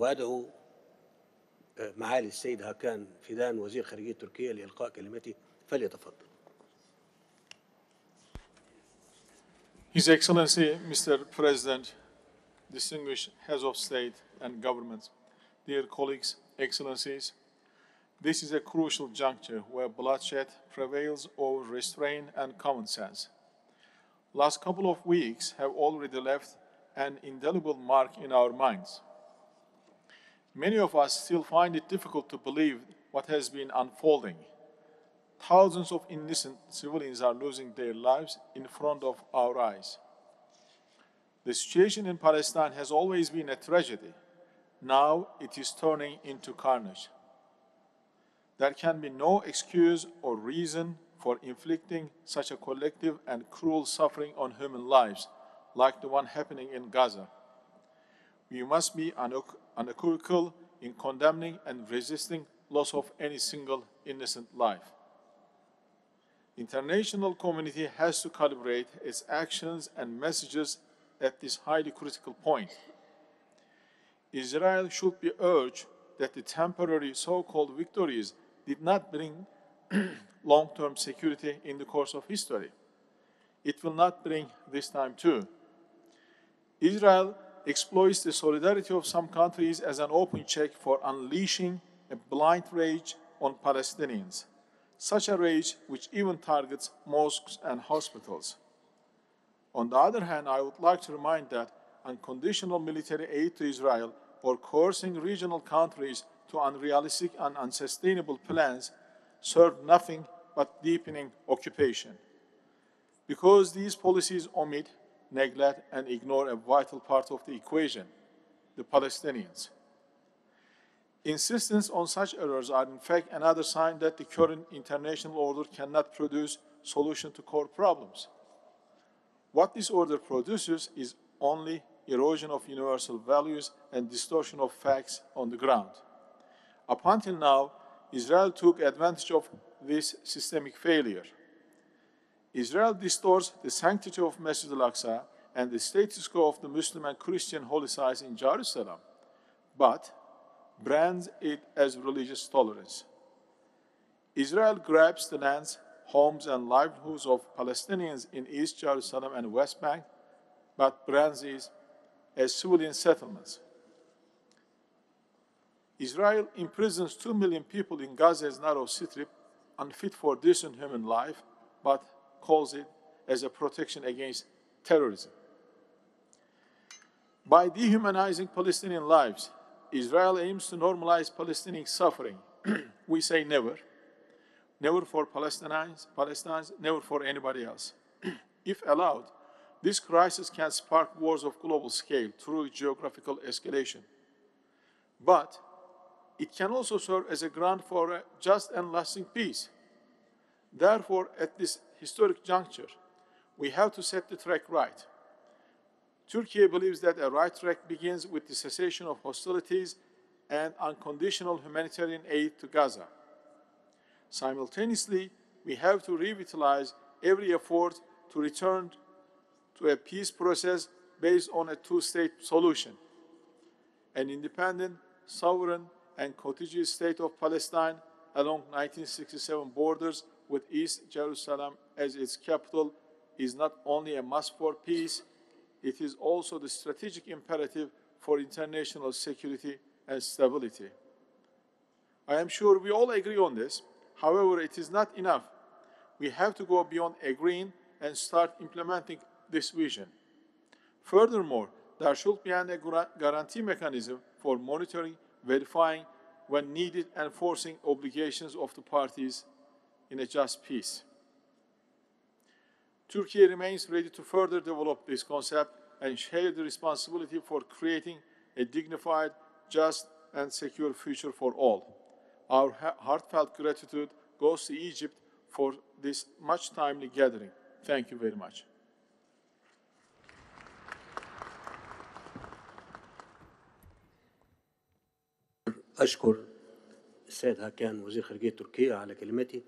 وأدعو آه، معالي السيد هاكان فيدان وزير خارجية تركيا لإلقاء كلمته فليتفضل His Excellency, Mr. President, distinguished heads of state and government, dear colleagues, excellencies, this is a crucial juncture where bloodshed prevails over restraint and common sense. Last couple of weeks have already left an indelible mark in our minds. Many of us still find it difficult to believe what has been unfolding. Thousands of innocent civilians are losing their lives in front of our eyes. The situation in Palestine has always been a tragedy. Now it is turning into carnage. There can be no excuse or reason for inflicting such a collective and cruel suffering on human lives, like the one happening in Gaza. We must be unequivocal in condemning and resisting loss of any single innocent life. International community has to calibrate its actions and messages at this highly critical point. Israel should be urged that the temporary so-called victories did not bring long-term security in the course of history. It will not bring this time too. Israel exploits the solidarity of some countries as an open check for unleashing a blind rage on Palestinians, such a rage which even targets mosques and hospitals. On the other hand, I would like to remind that unconditional military aid to Israel or coercing regional countries to unrealistic and unsustainable plans serve nothing but deepening occupation. Because these policies omit, neglect, and ignore a vital part of the equation the Palestinians. Insistence on such errors are, in fact, another sign that the current international order cannot produce solution to core problems. What this order produces is only erosion of universal values and distortion of facts on the ground. Up until now, Israel took advantage of this systemic failure. Israel distorts the sanctity of Masjid al-Aqsa and the status quo of the Muslim and Christian holy sites in Jerusalem, but brands it as religious tolerance. Israel grabs the lands, homes, and livelihoods of Palestinians in East Jerusalem and West Bank, but brands it as civilian settlements. Israel imprisons 2 million people in Gaza's narrow strip, unfit for decent human life, but calls it as a protection against terrorism. By dehumanizing Palestinian lives, Israel aims to normalize Palestinian suffering. we say never. Never for Palestinians, Palestinians, never for anybody else. if allowed, this crisis can spark wars of global scale through geographical escalation. But it can also serve as a ground for a just and lasting peace. Therefore, at this historic juncture, we have to set the track right. Turkey believes that a right track begins with the cessation of hostilities and unconditional humanitarian aid to Gaza. Simultaneously, we have to revitalize every effort to return to a peace process based on a two-state solution. An independent, sovereign, and contiguous state of Palestine along 1967 borders with East Jerusalem as its capital is not only a must for peace, it is also the strategic imperative for international security and stability. I am sure we all agree on this. However, it is not enough. We have to go beyond agreeing and start implementing this vision. Furthermore, there should be a guarantee mechanism for monitoring, verifying, when needed, enforcing obligations of the parties in a just peace. Turkey remains ready to further develop this concept and share the responsibility for creating a dignified, just, and secure future for all. Our heartfelt gratitude goes to Egypt for this much timely gathering. Thank you very much. أشكر السيد هاكان وزير خارجية تركيا على كلمته